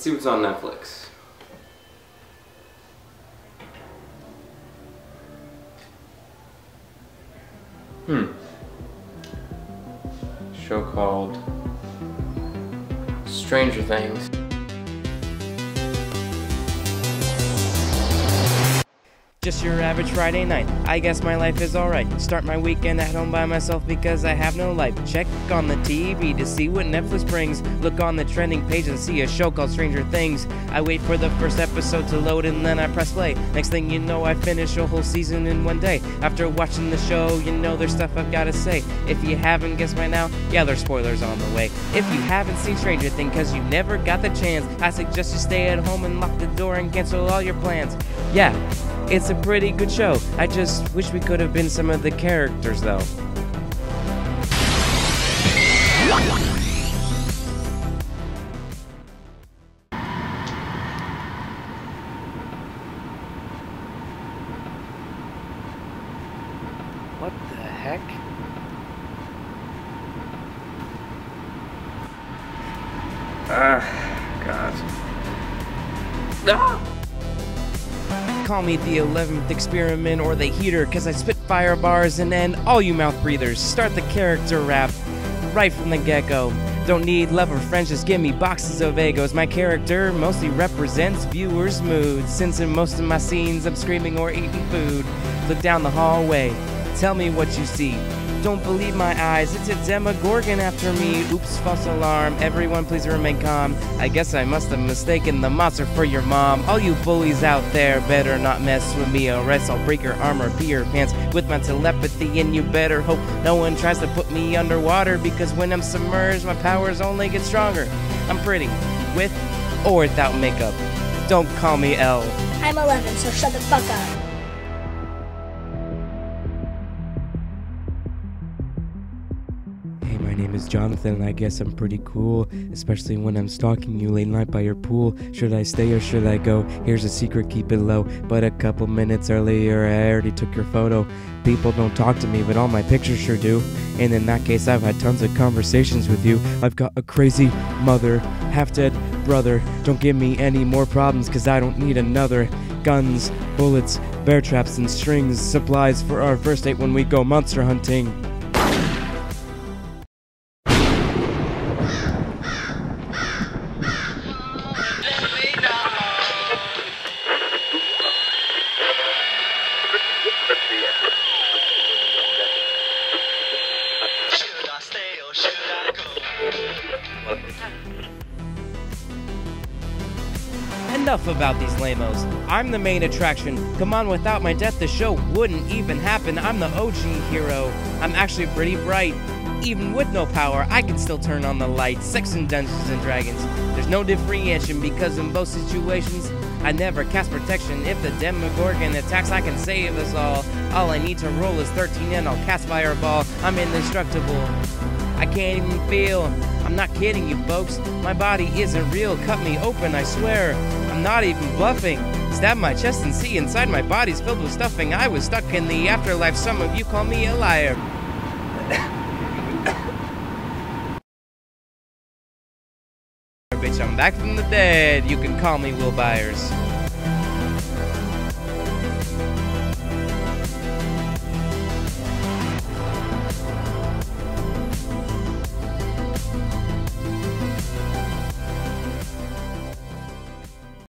Let's see what's on Netflix. Hmm. Show called Stranger Things. Just your average Friday night. I guess my life is alright. Start my weekend at home by myself because I have no life. Check on the TV to see what Netflix brings. Look on the trending page and see a show called Stranger Things. I wait for the first episode to load and then I press play. Next thing you know, I finish a whole season in one day. After watching the show, you know there's stuff I've gotta say. If you haven't guessed by now, yeah, there's spoilers on the way. If you haven't seen Stranger Things because you never got the chance, I suggest you stay at home and lock the door and cancel all your plans. Yeah, it's a pretty good show. I just wish we could have been some of the characters, though. What the heck? Ah, God. Ah! Call me the 11th experiment or the heater, cause I spit fire bars and end all you mouth breathers. Start the character rap right from the get go. Don't need love or friends, just give me boxes of Eggos. My character mostly represents viewers' moods. Since in most of my scenes I'm screaming or eating food. Look down the hallway, tell me what you see. Don't believe my eyes, it's a demogorgon after me. Oops, false alarm. Everyone, please remain calm. I guess I must have mistaken the monster for your mom. All you bullies out there better not mess with me, or else I'll break your arm or pee your pants with my telepathy. And you better hope no one tries to put me underwater because when I'm submerged, my powers only get stronger. I'm pretty, with or without makeup. Don't call me El. I'm 11, so shut the fuck up. My name is Jonathan, and I guess I'm pretty cool, especially when I'm stalking you late night by your pool. Should I stay or should I go? Here's a secret, keep it low. But a couple minutes earlier, I already took your photo. People don't talk to me, but all my pictures sure do. And in that case, I've had tons of conversations with you. I've got a crazy mother, half dead brother. Don't give me any more problems, cause I don't need another. Guns, bullets, bear traps, and strings. Supplies for our first date when we go monster hunting. Enough about these lamos. I'm the main attraction. Come on, without my death, the show wouldn't even happen. I'm the OG hero. I'm actually pretty bright. Even with no power, I can still turn on the lights. Sex and Dungeons and Dragons. There's no differentiation because in both situations, I never cast protection. If the Demogorgon attacks, I can save us all. All I need to roll is 13 and I'll cast Fireball. I'm indestructible. I can't even feel. I'm not kidding you, folks. My body isn't real. Cut me open, I swear. I'm not even bluffing. Stab my chest and see inside my body's filled with stuffing. I was stuck in the afterlife. Some of you call me a liar. Bitch, I'm back from the dead. You can call me Will Byers.